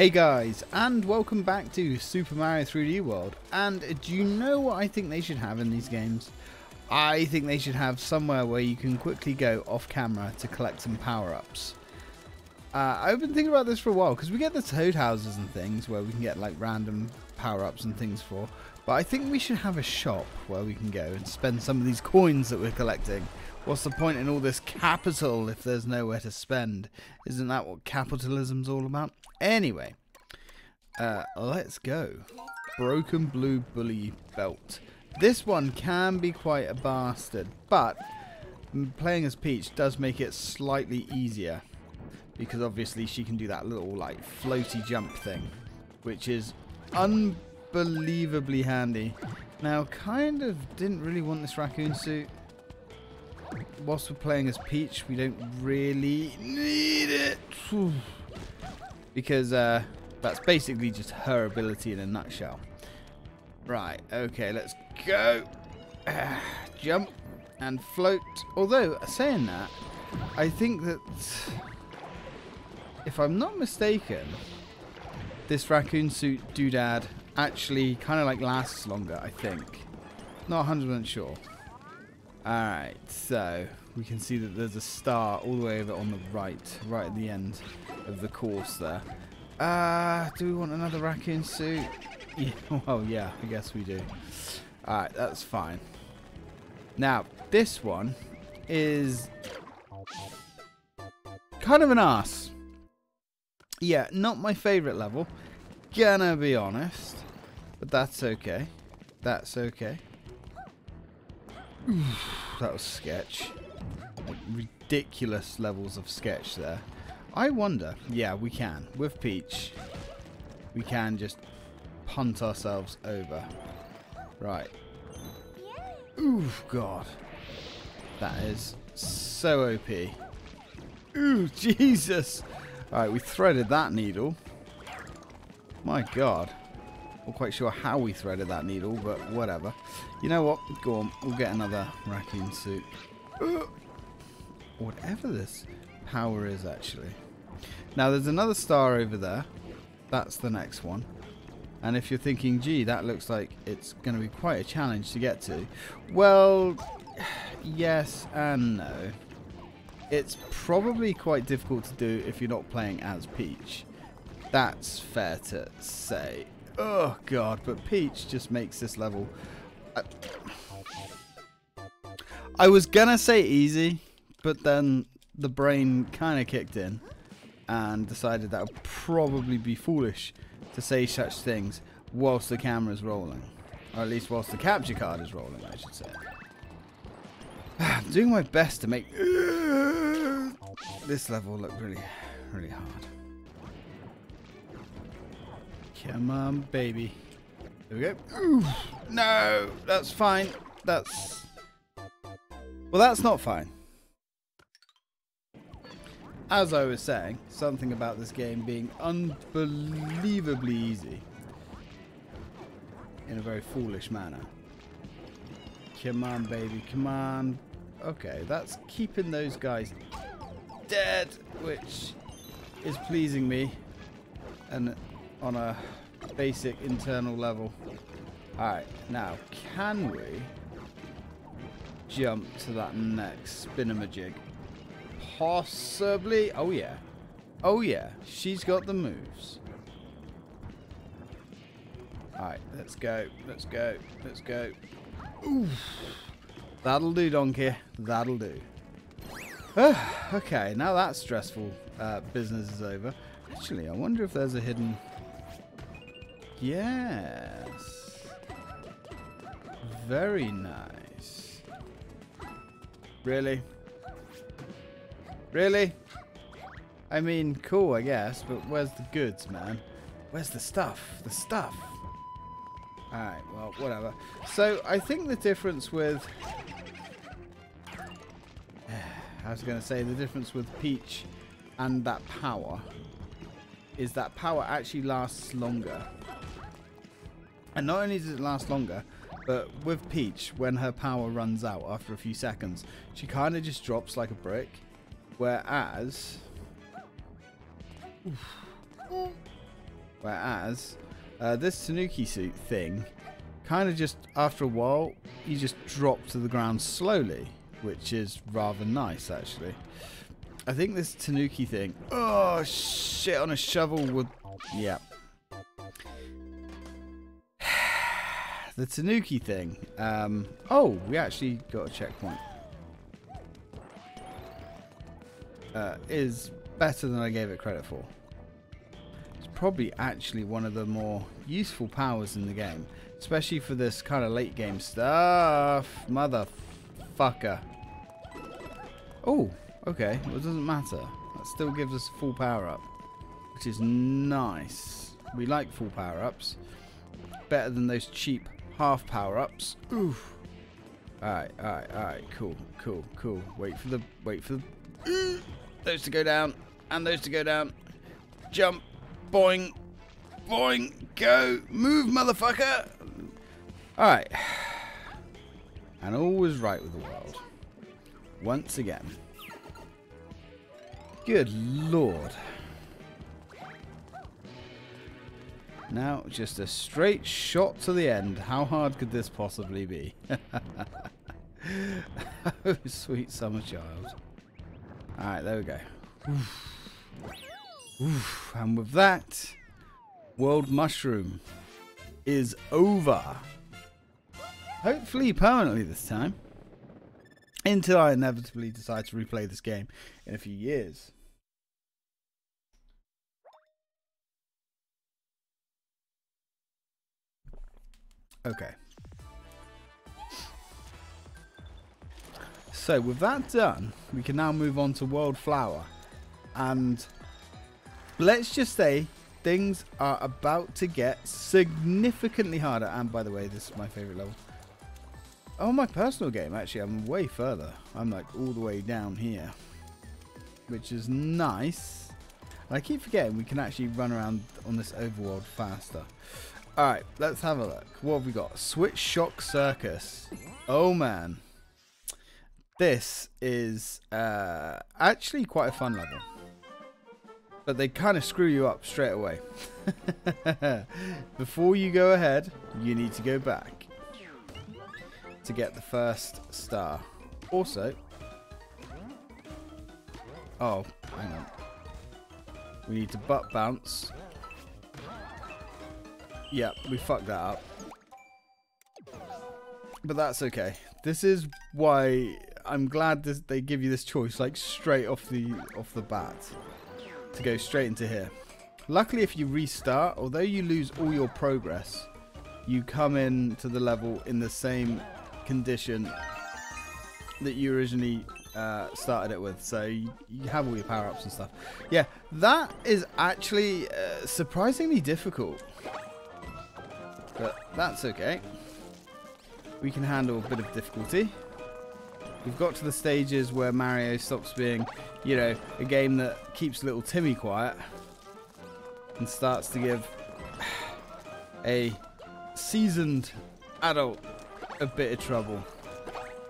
Hey guys, and welcome back to Super Mario 3D World. And do you know what I think they should have in these games? I think they should have somewhere where you can quickly go off camera to collect some power-ups. Uh, I've been thinking about this for a while because we get the toad houses and things where we can get like random power-ups and things for. But I think we should have a shop where we can go and spend some of these coins that we're collecting. What's the point in all this capital if there's nowhere to spend? Isn't that what capitalism's all about? Anyway, uh, let's go. Broken Blue Bully Belt. This one can be quite a bastard, but playing as Peach does make it slightly easier. Because obviously she can do that little like floaty jump thing, which is unbelievably handy. Now, kind of didn't really want this raccoon suit. Whilst we're playing as Peach, we don't really need it. Because uh, that's basically just her ability in a nutshell. Right, okay, let's go. Jump and float. Although, saying that, I think that, if I'm not mistaken, this raccoon suit doodad actually kind of like lasts longer, I think. Not 100% sure. Alright, so we can see that there's a star all the way over on the right, right at the end of the course there. Uh, do we want another raccoon suit? Yeah, well, yeah, I guess we do. Alright, that's fine. Now, this one is kind of an ass. Yeah, not my favourite level. Gonna be honest. But that's okay. That's okay. that was sketch. Ridiculous levels of sketch there. I wonder. Yeah, we can. With Peach, we can just punt ourselves over. Right. Ooh, God. That is so OP. Ooh, Jesus. Alright, we threaded that needle. My God. Not quite sure how we threaded that needle, but whatever. You know what? Go on. We'll get another raccoon suit. Whatever this power is, actually. Now, there's another star over there. That's the next one. And if you're thinking, gee, that looks like it's going to be quite a challenge to get to. Well, yes and no. It's probably quite difficult to do if you're not playing as Peach. That's fair to say. Oh god, but Peach just makes this level... I, I was gonna say easy, but then the brain kind of kicked in and decided that would probably be foolish to say such things whilst the camera's rolling. Or at least whilst the capture card is rolling, I should say. I'm doing my best to make this level look really, really hard. Come on, baby. There we go. Ooh, no, that's fine. That's... Well, that's not fine. As I was saying, something about this game being unbelievably easy. In a very foolish manner. Come on, baby. Come on. Okay, that's keeping those guys dead, which is pleasing me. And on a basic internal level. Alright, now, can we jump to that next spinamajig? Possibly. Oh, yeah. Oh, yeah. She's got the moves. Alright, let's go. Let's go. Let's go. Oof. That'll do, Donkey. That'll do. okay, now that stressful uh, business is over. Actually, I wonder if there's a hidden Yes. Very nice. Really? Really? I mean, cool, I guess, but where's the goods, man? Where's the stuff? The stuff. Alright, well, whatever. So, I think the difference with... I was going to say, the difference with Peach and that power is that power actually lasts longer. And not only does it last longer, but with Peach, when her power runs out after a few seconds, she kind of just drops like a brick. Whereas... Whereas uh, this Tanuki suit thing, kind of just after a while, you just drop to the ground slowly, which is rather nice actually. I think this Tanuki thing. Oh shit! On a shovel would. Yeah. The Tanuki thing. Um, oh, we actually got a checkpoint. Uh, is better than I gave it credit for It's probably actually one of the more useful powers in the game. Especially for this kind of late game stuff. Motherfucker. Oh, okay. Well, it doesn't matter. That still gives us full power up. Which is nice. We like full power ups. Better than those cheap half power ups. Oof. Alright, alright, alright. Cool, cool, cool. Wait for the, wait for the, those to go down. And those to go down. Jump. Boing. Boing. Go. Move, motherfucker. Alright. And all was right with the world. Once again. Good lord. Now, just a straight shot to the end. How hard could this possibly be? oh, sweet summer child. Alright, there we go. Oof. Oof, and with that, World Mushroom is over. Hopefully permanently this time. Until I inevitably decide to replay this game in a few years. Okay. So with that done, we can now move on to World Flower. And let's just say things are about to get significantly harder. And by the way, this is my favorite level. Oh, my personal game, actually, I'm way further. I'm like all the way down here, which is nice. And I keep forgetting we can actually run around on this overworld faster. Alright, let's have a look. What have we got? Switch Shock Circus. Oh, man. This is uh, actually quite a fun level. But they kind of screw you up straight away. Before you go ahead, you need to go back to get the first star. Also, oh, hang on. We need to butt bounce. Yep, we fucked that up. But that's okay. This is why I'm glad this, they give you this choice, like straight off the off the bat to go straight into here. Luckily, if you restart, although you lose all your progress, you come in to the level in the same condition that you originally uh, started it with. So you, have all your power-ups and stuff. Yeah, that is actually uh, surprisingly difficult. But that's okay. We can handle a bit of difficulty. We've got to the stages where Mario stops being, you know, a game that keeps little Timmy quiet and starts to give a seasoned adult a bit of trouble.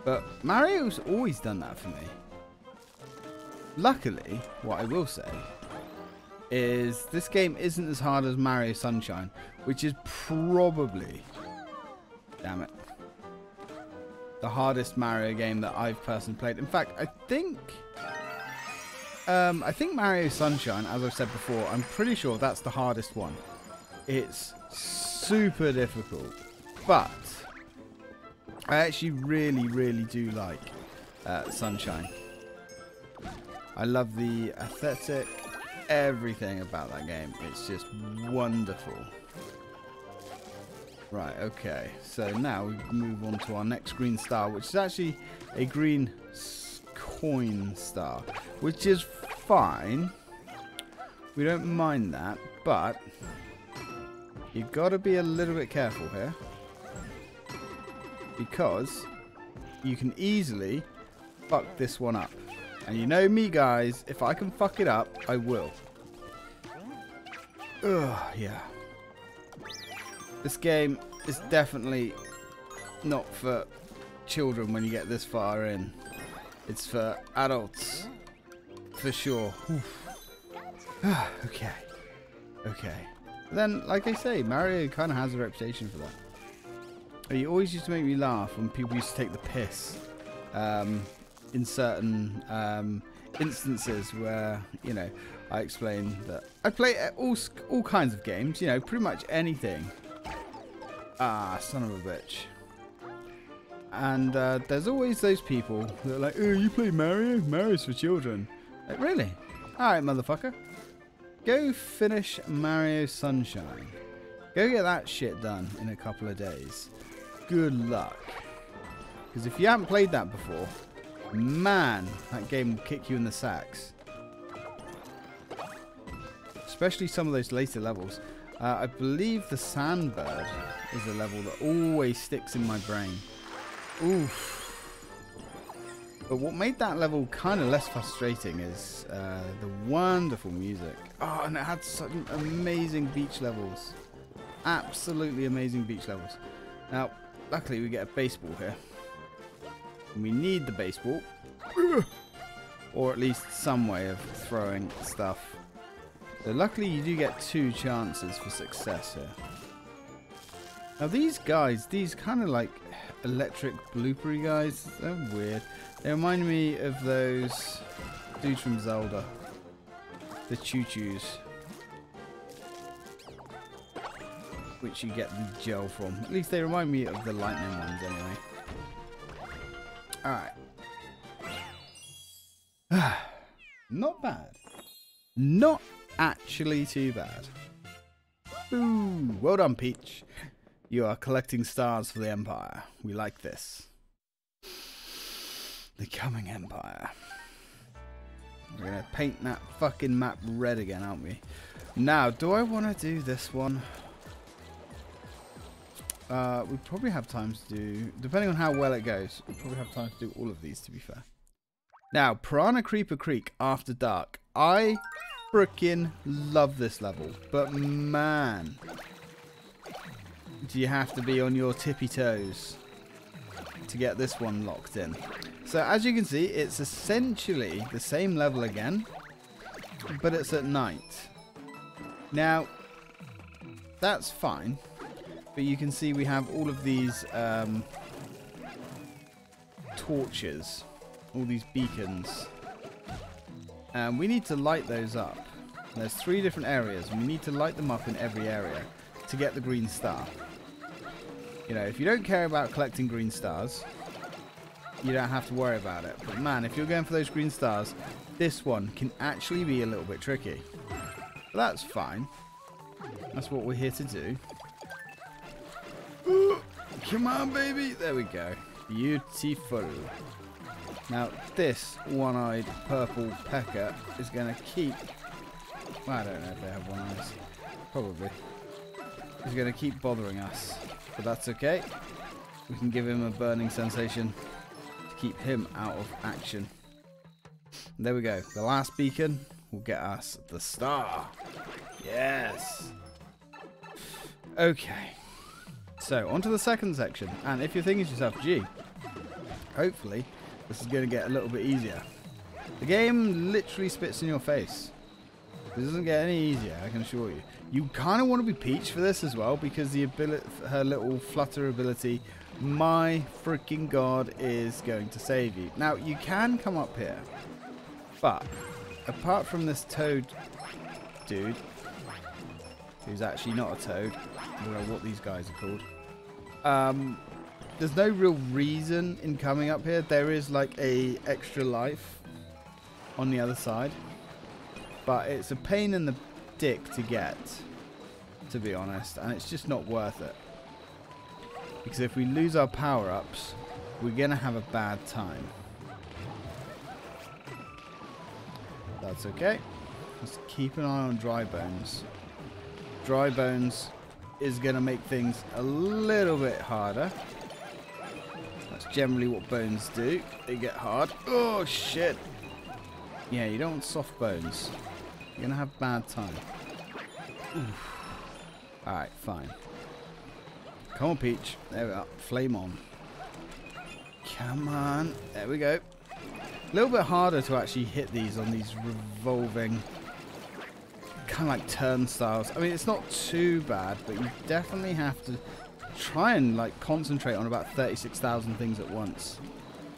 But Mario's always done that for me. Luckily, what I will say is this game isn't as hard as Mario Sunshine, which is probably, damn it, the hardest Mario game that I've personally played. In fact, I think um, I think Mario Sunshine, as I've said before, I'm pretty sure that's the hardest one. It's super difficult, but I actually really, really do like uh, Sunshine. I love the aesthetic, everything about that game. It's just wonderful. Right, okay. So now we move on to our next green star, which is actually a green coin star, which is fine. We don't mind that, but you've got to be a little bit careful here because you can easily fuck this one up. And you know me, guys, if I can fuck it up, I will. Ugh, yeah. This game is definitely not for children when you get this far in. It's for adults. For sure. okay. Okay. then, like I say, Mario kind of has a reputation for that. He always used to make me laugh when people used to take the piss um, in certain um, instances where, you know, I explain that I play all, all kinds of games, you know, pretty much anything. Ah, son of a bitch. And uh, there's always those people that are like, oh, you play Mario? Mario's for children. Like, really? Alright, motherfucker. Go finish Mario Sunshine. Go get that shit done in a couple of days good luck. Because if you haven't played that before, man, that game will kick you in the sacks. Especially some of those later levels. Uh, I believe the Sandbird is a level that always sticks in my brain. Oof. But what made that level kind of less frustrating is uh, the wonderful music. Oh, and it had such amazing beach levels. Absolutely amazing beach levels. Now, Luckily, we get a baseball here. We need the baseball. or at least some way of throwing stuff. So luckily, you do get two chances for success here. Now these guys, these kind of like electric bloopery guys, they're weird. They remind me of those dudes from Zelda. The ChuChus. which you get the gel from. At least they remind me of the lightning ones anyway. Alright. Not bad. Not actually too bad. Ooh, well done, Peach. You are collecting stars for the Empire. We like this. The coming Empire. We're going to paint that fucking map red again, aren't we? Now, do I want to do this one? Uh, we probably have time to do, depending on how well it goes, we probably have time to do all of these, to be fair. Now, Piranha Creeper Creek After Dark. I freaking love this level, but man, do you have to be on your tippy toes to get this one locked in. So as you can see, it's essentially the same level again, but it's at night. Now, that's fine but you can see we have all of these um, torches, all these beacons. And we need to light those up. There's three different areas, and we need to light them up in every area to get the green star. You know, if you don't care about collecting green stars, you don't have to worry about it. But man, if you're going for those green stars, this one can actually be a little bit tricky. But that's fine. That's what we're here to do. Come on, baby. There we go. Beautiful. Now, this one-eyed purple pecker is going to keep... Well, I don't know if they have one eyes. Probably. He's going to keep bothering us. But that's okay. We can give him a burning sensation to keep him out of action. And there we go. The last beacon will get us the star. Yes. Okay. So, on to the second section. And if you're thinking to yourself, gee, hopefully this is going to get a little bit easier. The game literally spits in your face. This doesn't get any easier, I can assure you. You kind of want to be Peach for this as well, because the ability, her little flutter ability, my freaking god, is going to save you. Now, you can come up here, but apart from this toad dude, who's actually not a toad, I don't know what these guys are called. Um, there's no real reason in coming up here. There is like a extra life on the other side. But it's a pain in the dick to get, to be honest. And it's just not worth it. Because if we lose our power-ups, we're going to have a bad time. That's okay. Just keep an eye on dry bones. Dry bones is going to make things a little bit harder. That's generally what bones do. They get hard. Oh, shit. Yeah, you don't want soft bones. You're going to have bad time. Alright, fine. Come on, Peach. There we are. Flame on. Come on. There we go. A little bit harder to actually hit these on these revolving kind of like turnstiles. I mean, it's not too bad, but you definitely have to try and like concentrate on about 36,000 things at once,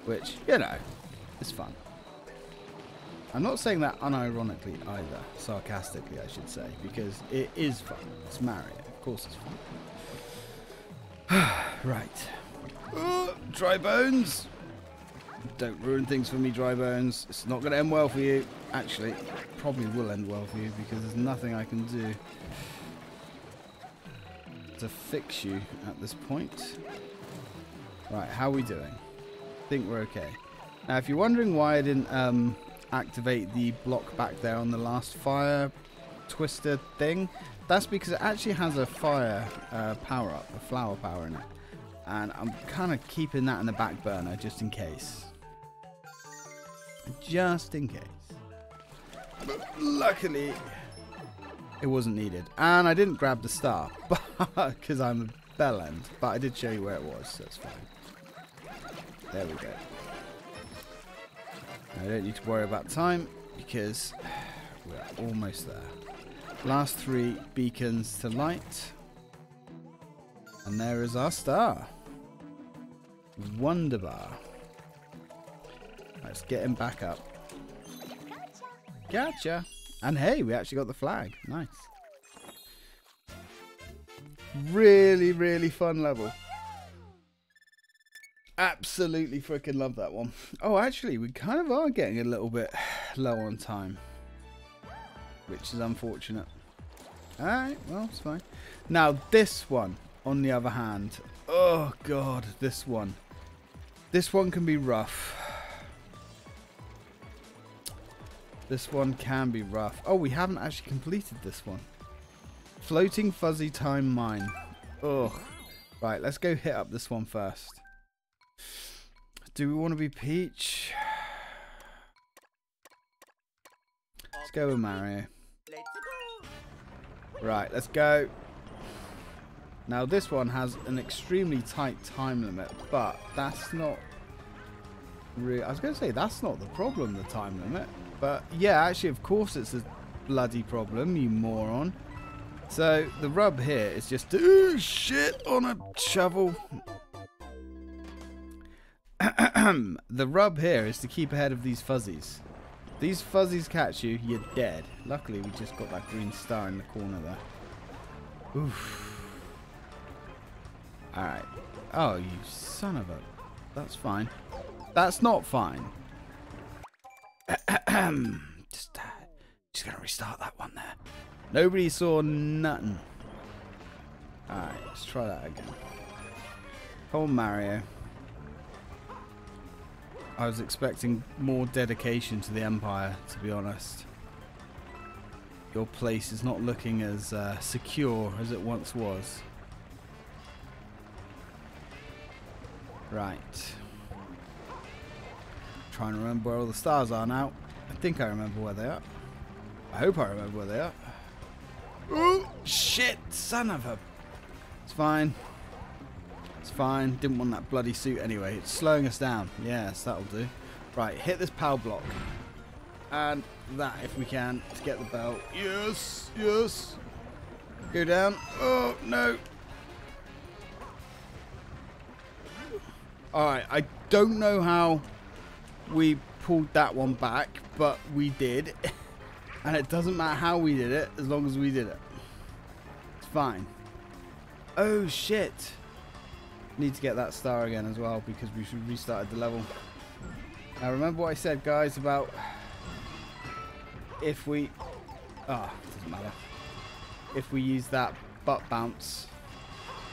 which, you know, is fun. I'm not saying that unironically either, sarcastically I should say, because it is fun. It's Mario, of course it's fun. right. Dry bones! Don't ruin things for me, dry bones. It's not going to end well for you. Actually, probably will end well for you because there's nothing I can do to fix you at this point. Right, how are we doing? I think we're okay. Now, if you're wondering why I didn't um, activate the block back there on the last fire twister thing, that's because it actually has a fire uh, power up, a flower power in it. And I'm kind of keeping that in the back burner just in case. Just in case. But luckily, it wasn't needed. And I didn't grab the star because I'm a bell end. But I did show you where it was, so it's fine. There we go. I don't need to worry about time because we're almost there. Last three beacons to light. And there is our star. Wonderbar. Let's get him back up. Gotcha. And hey, we actually got the flag. Nice. Really, really fun level. Absolutely freaking love that one. Oh, actually, we kind of are getting a little bit low on time. Which is unfortunate. Alright, well, it's fine. Now, this one, on the other hand. Oh, God, this one. This one can be rough. This one can be rough. Oh, we haven't actually completed this one. Floating Fuzzy Time Mine. Ugh. Right, let's go hit up this one first. Do we want to be Peach? Let's go with Mario. Right, let's go. Now this one has an extremely tight time limit, but that's not I was going to say that's not the problem, the time limit. But yeah, actually, of course it's a bloody problem, you moron. So the rub here is just to shit on a shovel. the rub here is to keep ahead of these fuzzies. These fuzzies catch you, you're dead. Luckily, we just got that green star in the corner there. Oof. Alright. Oh, you son of a... That's fine. That's not fine. just, uh, just gonna restart that one there. Nobody saw nothing. Alright, let's try that again. On, Mario. I was expecting more dedication to the Empire, to be honest. Your place is not looking as uh, secure as it once was. Right. Trying to remember where all the stars are now. I think I remember where they are. I hope I remember where they are. Oh, shit, son of a... It's fine. It's fine. Didn't want that bloody suit anyway. It's slowing us down. Yes, that'll do. Right, hit this power block. And that, if we can, to get the belt. Yes, yes. Go down. Oh, no. Alright, I don't know how we pulled that one back, but we did. and it doesn't matter how we did it, as long as we did it. It's fine. Oh, shit. Need to get that star again as well, because we should restarted the level. Now, remember what I said, guys, about if we... Ah, oh, doesn't matter. If we use that butt bounce,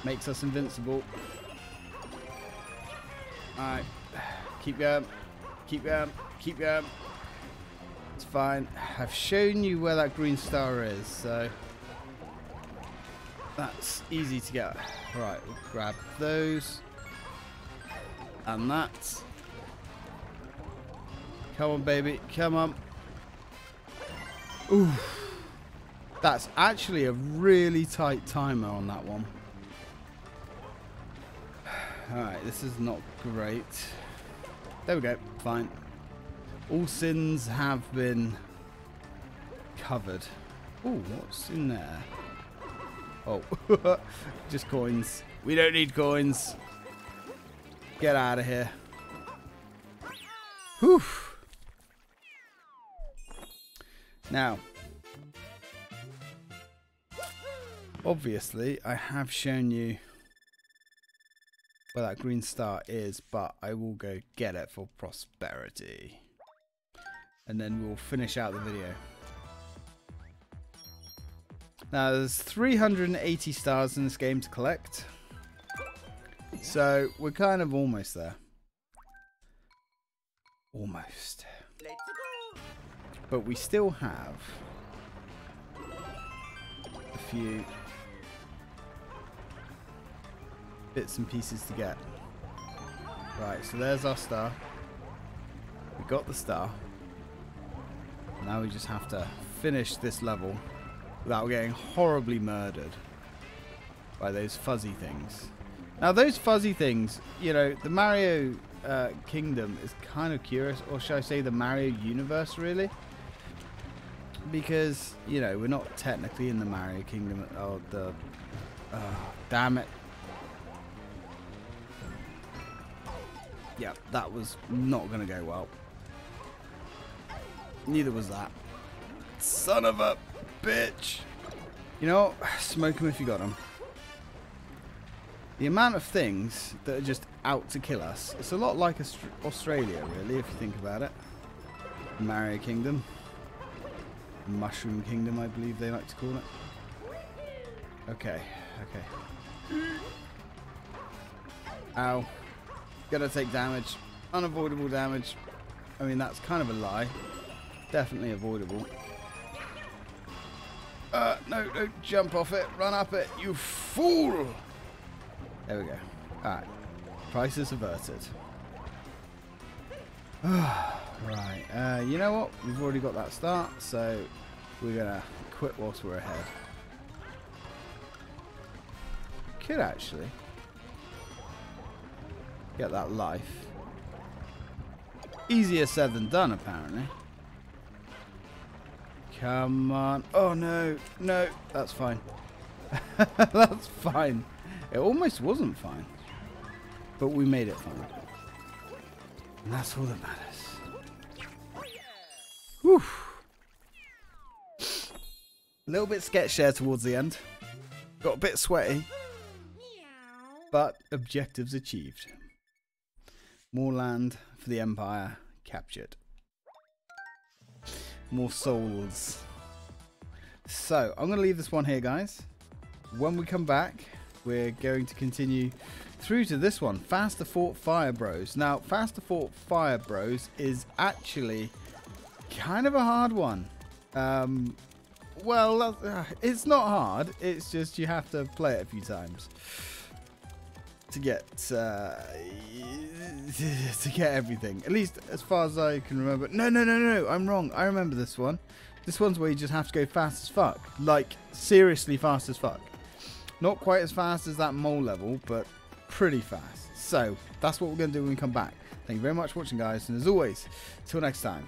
makes us invincible. Alright, keep going. Keep going. Keep going. It's fine. I've shown you where that green star is, so that's easy to get. Right, we'll grab those. And that. Come on, baby. Come on. Ooh. That's actually a really tight timer on that one. Alright, this is not great. There we go. Fine. All sins have been covered. Oh, what's in there? Oh, just coins. We don't need coins. Get out of here. Whew. Now, obviously, I have shown you where that green star is, but I will go get it for prosperity. And then we'll finish out the video. Now, there's 380 stars in this game to collect. So, we're kind of almost there. Almost. But we still have a few bits and pieces to get. Right, so there's our star. We got the star. Now we just have to finish this level without getting horribly murdered by those fuzzy things. Now those fuzzy things, you know, the Mario uh, Kingdom is kind of curious, or should I say the Mario universe really? Because, you know, we're not technically in the Mario Kingdom. Oh, the... Uh, damn it. Yeah, that was not going to go well. Neither was that. Son of a bitch. You know, smoke them if you got them. The amount of things that are just out to kill us, it's a lot like Australia, really, if you think about it. Mario Kingdom. Mushroom Kingdom, I believe they like to call it. Okay, okay. Ow. Gotta take damage. Unavoidable damage. I mean, that's kind of a lie. Definitely avoidable. Uh, no, don't jump off it. Run up it, you fool! There we go. Alright. Crisis averted. right. Uh, you know what? We've already got that start, so we're going to quit whilst we're ahead. Could actually get that life. Easier said than done, apparently. Come on. Oh, no. No. That's fine. That's fine. It almost wasn't fine. But we made it fine. And that's all that matters. Whew. A little bit sketch there towards the end. Got a bit sweaty. But objectives achieved. More land for the Empire captured. More souls. So, I'm going to leave this one here, guys. When we come back, we're going to continue through to this one, Faster Fort Fire Bros. Now, Faster Fort Fire Bros is actually kind of a hard one. Um, well, uh, it's not hard. It's just you have to play it a few times to get uh, to get everything. At least as far as I can remember. No, no, no, no. I'm wrong. I remember this one. This one's where you just have to go fast as fuck. Like seriously fast as fuck. Not quite as fast as that mole level, but pretty fast. So that's what we're to do when we come back. Thank you very much for watching, guys. And as always, till next time.